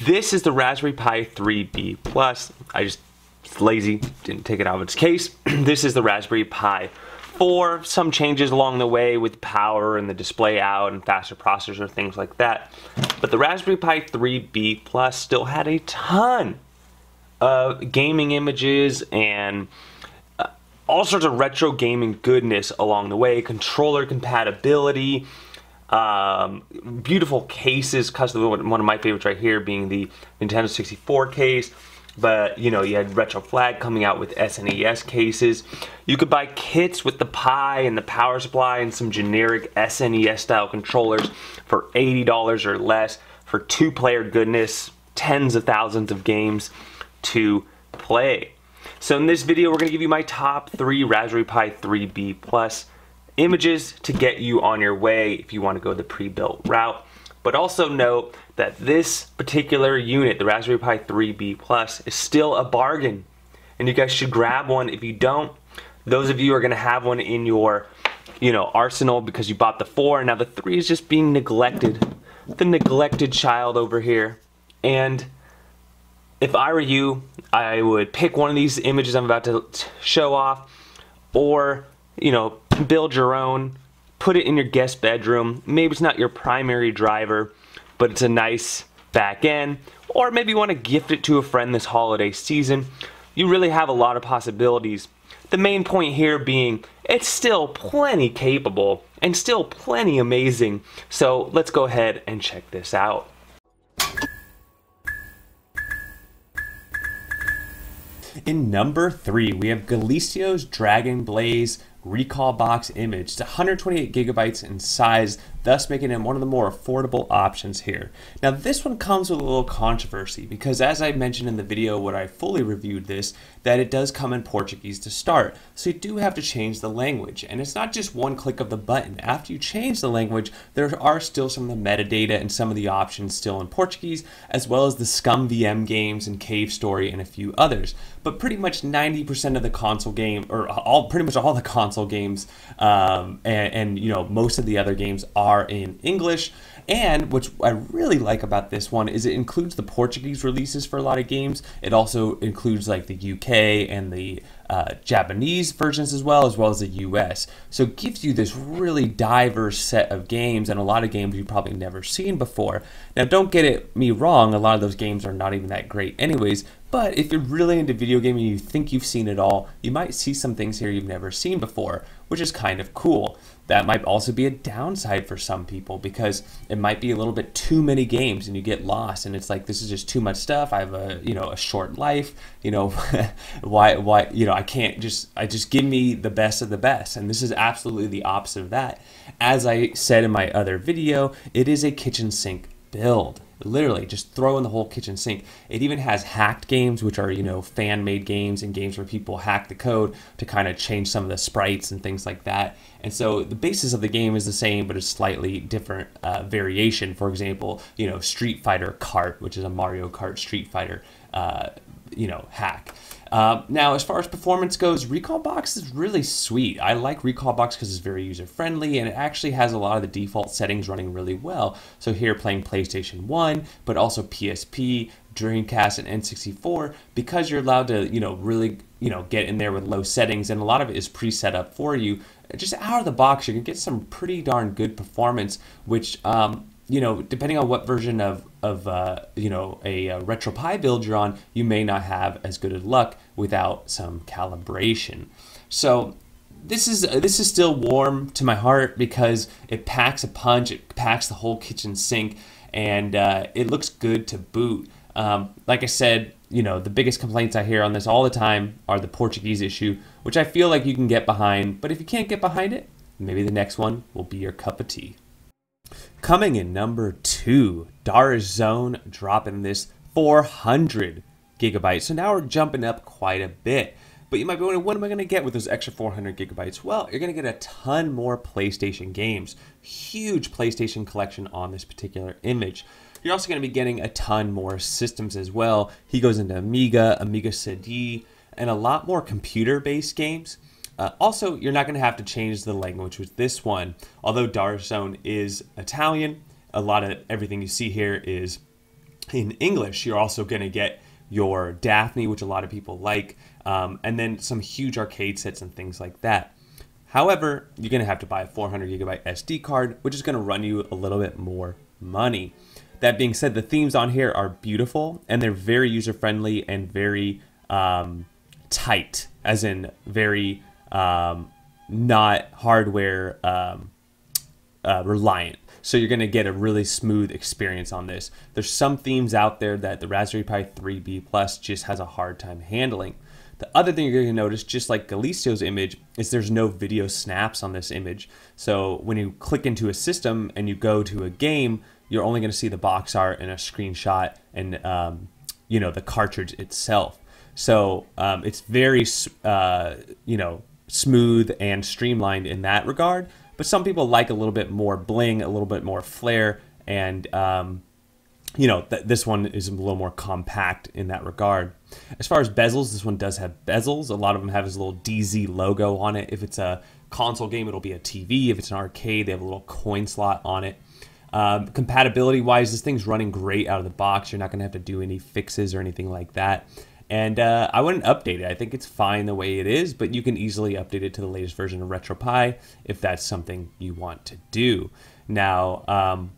This is the Raspberry Pi 3B Plus. I just lazy, didn't take it out of its case. this is the Raspberry Pi 4. Some changes along the way with power and the display out and faster processor, things like that. But the Raspberry Pi 3B Plus still had a ton of gaming images and uh, all sorts of retro gaming goodness along the way. Controller compatibility, um, beautiful cases, custom. One of my favorites right here being the Nintendo 64 case. But you know, you had Retro Flag coming out with SNES cases. You could buy kits with the Pi and the power supply and some generic SNES style controllers for $80 or less for two player goodness, tens of thousands of games to play. So in this video, we're gonna give you my top three Raspberry Pi 3B Plus images to get you on your way if you want to go the pre-built route. But also note that this particular unit, the Raspberry Pi 3B Plus, is still a bargain. And you guys should grab one. If you don't, those of you are going to have one in your you know, arsenal because you bought the 4. Now the 3 is just being neglected. The neglected child over here. And if I were you, I would pick one of these images I'm about to show off or, you know, build your own, put it in your guest bedroom. Maybe it's not your primary driver, but it's a nice back end. Or maybe you want to gift it to a friend this holiday season. You really have a lot of possibilities. The main point here being it's still plenty capable and still plenty amazing. So let's go ahead and check this out. In number three, we have Galiceo's Dragon Blaze Recalbox image. It's 128 gigabytes in size, thus making it one of the more affordable options here. Now this one comes with a little controversy because as I mentioned in the video when I fully reviewed this, that it does come in Portuguese to start. So you do have to change the language and it's not just one click of the button. After you change the language, there are still some of the metadata and some of the options still in Portuguese as well as the ScummVM games and Cave Story and a few others. But pretty much 90% of the console game or all pretty much all the console games um, and, and you know most of the other games are are in English. And which I really like about this one is it includes the Portuguese releases for a lot of games. It also includes like the UK and the uh, Japanese versions as well, as well as the US. So it gives you this really diverse set of games and a lot of games you've probably never seen before. Now, don't get it me wrong, a lot of those games are not even that great anyways, but if you're really into video gaming and you think you've seen it all, you might see some things here you've never seen before, which is kind of cool that might also be a downside for some people because it might be a little bit too many games and you get lost and it's like this is just too much stuff i have a you know a short life you know why why you know i can't just i just give me the best of the best and this is absolutely the opposite of that as i said in my other video it is a kitchen sink build literally just throw in the whole kitchen sink. It even has hacked games, which are, you know, fan made games and games where people hack the code to kind of change some of the sprites and things like that. And so the basis of the game is the same, but a slightly different uh, variation. For example, you know, Street Fighter Kart, which is a Mario Kart Street Fighter, uh, you know, hack. Uh, now, as far as performance goes, Recalbox is really sweet. I like Recalbox because it's very user friendly and it actually has a lot of the default settings running really well. So here playing PlayStation 1, but also PSP, Dreamcast, and N64, because you're allowed to, you know, really, you know, get in there with low settings and a lot of it is pre-set up for you. Just out of the box, you can get some pretty darn good performance, which um, you know, depending on what version of of uh, you know a, a RetroPie build you're on, you may not have as good of luck without some calibration. So this is uh, this is still warm to my heart because it packs a punch. It packs the whole kitchen sink, and uh, it looks good to boot. Um, like I said, you know, the biggest complaints I hear on this all the time are the Portuguese issue, which I feel like you can get behind. But if you can't get behind it, maybe the next one will be your cup of tea. Coming in number two, Zone dropping this 400 gigabytes. So now we're jumping up quite a bit. But you might be wondering, what am I going to get with those extra 400 gigabytes? Well, you're going to get a ton more PlayStation games. Huge PlayStation collection on this particular image. You're also going to be getting a ton more systems as well. He goes into Amiga, Amiga CD, and a lot more computer-based games. Uh, also, you're not going to have to change the language with this one. Although Darzone is Italian, a lot of everything you see here is In English, you're also going to get your Daphne, which a lot of people like, um, and then some huge arcade sets and things like that. However, you're going to have to buy a 400 gigabyte SD card, which is going to run you a little bit more money. That being said, the themes on here are beautiful and they're very user friendly and very um, tight, as in very um, not hardware um, uh, reliant. So you're going to get a really smooth experience on this. There's some themes out there that the Raspberry Pi 3B Plus just has a hard time handling. The other thing you're going to notice, just like Galicio's image, is there's no video snaps on this image. So when you click into a system and you go to a game, you're only going to see the box art and a screenshot and um, you know the cartridge itself. So um, it's very uh, you know smooth and streamlined in that regard. But some people like a little bit more bling, a little bit more flair, and um, you know, th- this one is a little more compact in that regard. As far as bezels, this one does have bezels. A lot of them have this little DZ logo on it. If it's a console game, it'll be a TV. If it's an arcade, they have a little coin slot on it. Um, compatibility wise, this thing's running great out of the box. You're not going to have to do any fixes or anything like that. And uh, I wouldn't update it. I think it's fine the way it is, but you can easily update it to the latest version of RetroPie if that's something you want to do. Now, um,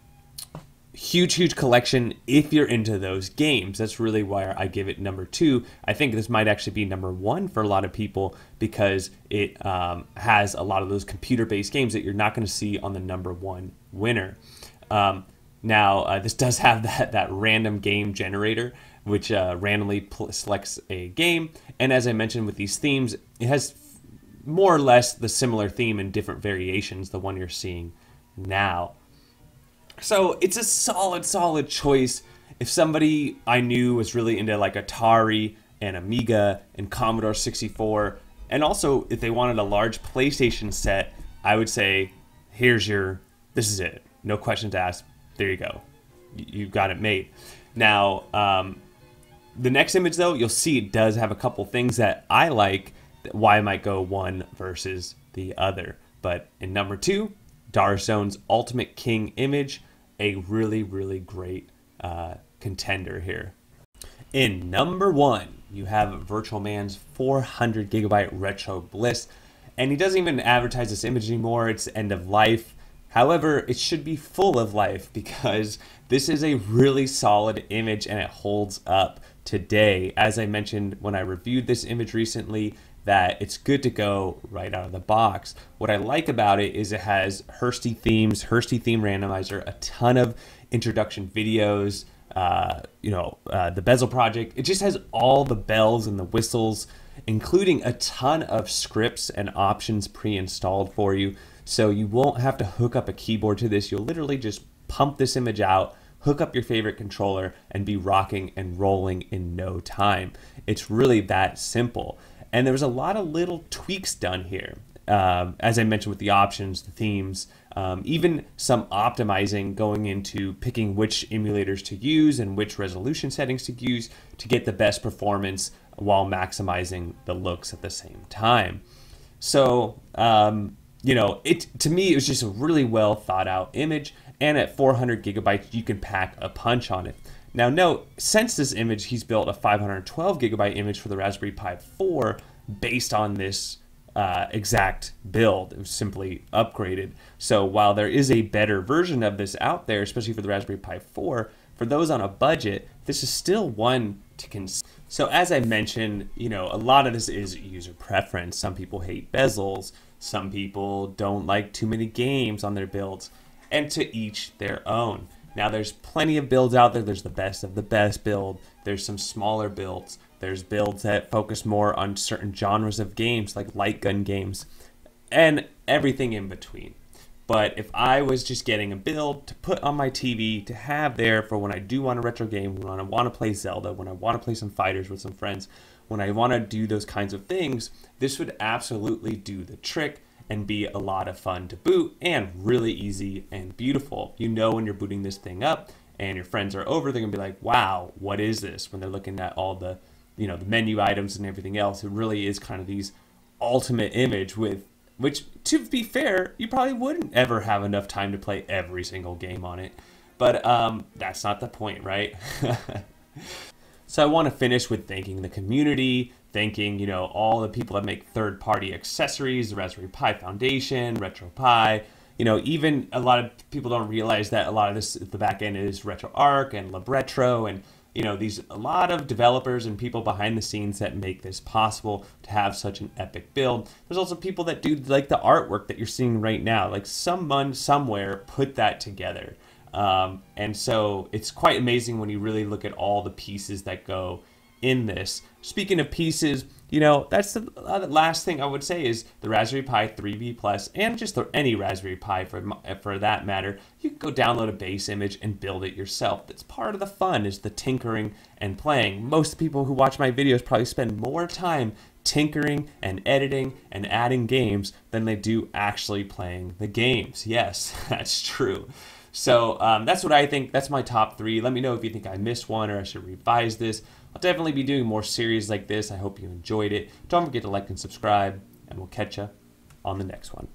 huge, huge collection if you're into those games. That's really why I give it number two. I think this might actually be number one for a lot of people because it um, has a lot of those computer based games that you're not going to see on the number one winner. Um, now, uh, this does have that, that random game generator, which uh, randomly selects a game. And as I mentioned with these themes, it has more or less the similar theme in different variations, the one you're seeing now. So it's a solid, solid choice. If somebody I knew was really into like Atari and Amiga and Commodore 64, and also if they wanted a large PlayStation set, I would say, here's your, this is it. No questions asked. There you go. You've got it made. Now, um, the next image though, you'll see it does have a couple things that I like, why I might go one versus the other. But in number two, Darzone's Ultimate King image a really, really great uh, contender here. In number one, you have Virtual Man's 400 gigabyte Retro Bliss, and he doesn't even advertise this image anymore. It's end of life. However, it should be full of life because this is a really solid image and it holds up today. As I mentioned when I reviewed this image recently, that it's good to go right out of the box. What I like about it is it has Hursty themes, Hursty theme randomizer, a ton of introduction videos, uh, you know, uh, the Bezel project. It just has all the bells and the whistles, including a ton of scripts and options pre-installed for you. So you won't have to hook up a keyboard to this. You'll literally just pump this image out, hook up your favorite controller, and be rocking and rolling in no time. It's really that simple. And there was a lot of little tweaks done here. Um, as I mentioned with the options, the themes, um, even some optimizing going into picking which emulators to use and which resolution settings to use to get the best performance while maximizing the looks at the same time. So, um, you know, it to me it was just a really well thought out image, and at 400 gigabytes you can pack a punch on it. Now note, since this image, he's built a 512 gigabyte image for the Raspberry Pi 4 based on this uh, exact build. It was simply upgraded. So while there is a better version of this out there, especially for the Raspberry Pi 4, for those on a budget, this is still one to consider. So as I mentioned, you know, a lot of this is user preference. Some people hate bezels. Some people don't like too many games on their builds. And to each their own. Now there's plenty of builds out there. There's the best of the best build. There's some smaller builds. There's builds that focus more on certain genres of games like light gun games and everything in between. But if I was just getting a build to put on my TV to have there for when I do want a retro game, when I want to play Zelda, when I want to play some fighters with some friends, when I want to do those kinds of things, this would absolutely do the trick and be a lot of fun to boot and really easy and beautiful. You know when you're booting this thing up and your friends are over, they're gonna be like, wow, what is this? When they're looking at all the, you know, the menu items and everything else, it really is kind of these ultimate image with which to be fair, you probably wouldn't ever have enough time to play every single game on it. but um, that's not the point, right? so I want to finish with thanking the community, thanking you know all the people that make third-party accessories, the Raspberry Pi Foundation, RetroPie. You know, even a lot of people don't realize that a lot of this, the back end is RetroArch and LibRetro and you know these a lot of developers and people behind the scenes that make this possible to have such an epic build. There's also people that do like the artwork that you're seeing right now. Like someone somewhere put that together um, and so it's quite amazing when you really look at all the pieces that go in this speaking of pieces you know, that's the last thing I would say is the Raspberry Pi 3B Plus and just any Raspberry Pi for, for that matter. You can go download a base image and build it yourself. That's part of the fun is the tinkering and playing. Most people who watch my videos probably spend more time tinkering and editing and adding games than they do actually playing the games. Yes, that's true. So um, that's what I think. That's my top three. Let me know if you think I missed one or I should revise this. I'll definitely be doing more series like this. I hope you enjoyed it. Don't forget to like and subscribe, and we'll catch you on the next one.